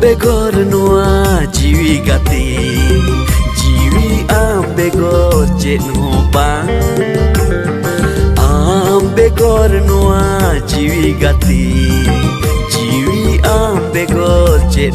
बेगोर नुआ जीवी गति। जीवी आम बेगोर चेत आम बेगोर नुआ जीवी गति। जीवी आम बेगोर चेत